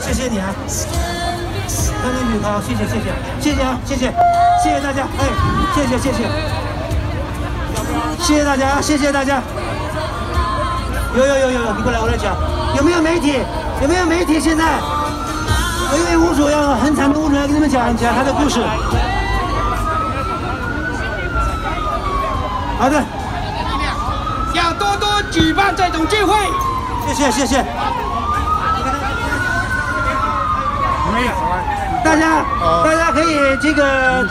谢谢你啊，三位女好，谢谢谢谢谢谢啊，谢谢谢谢大家，哎，谢谢谢谢，谢谢大家啊，谢谢大家。有有有有有，你过来，我来讲，有没有媒体？有没有媒体？现在有一位屋主要很惨的屋主要跟你们讲讲他的故事。好的，要多多举办这种聚会。谢谢谢谢。没有，大家大家可以这个。